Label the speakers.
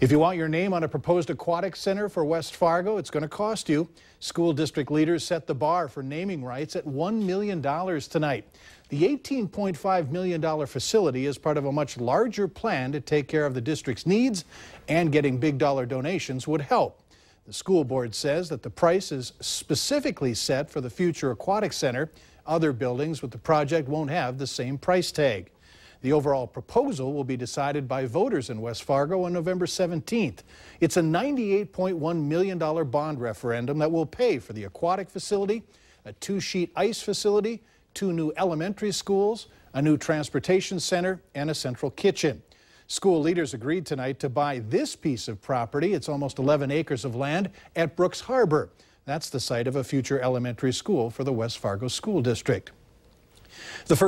Speaker 1: If you want your name on a proposed aquatic center for West Fargo, it's going to cost you. School district leaders set the bar for naming rights at $1 million tonight. The $18.5 million facility is part of a much larger plan to take care of the district's needs, and getting big dollar donations would help. The school board says that the price is specifically set for the future aquatic center. Other buildings with the project won't have the same price tag. The overall proposal will be decided by voters in West Fargo on November 17th. It's a $98.1 million bond referendum that will pay for the aquatic facility, a two-sheet ice facility, two new elementary schools, a new transportation center, and a central kitchen. School leaders agreed tonight to buy this piece of property. It's almost 11 acres of land at Brooks Harbor. That's the site of a future elementary school for the West Fargo School District. The first